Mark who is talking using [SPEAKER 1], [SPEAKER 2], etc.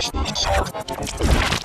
[SPEAKER 1] Thank you.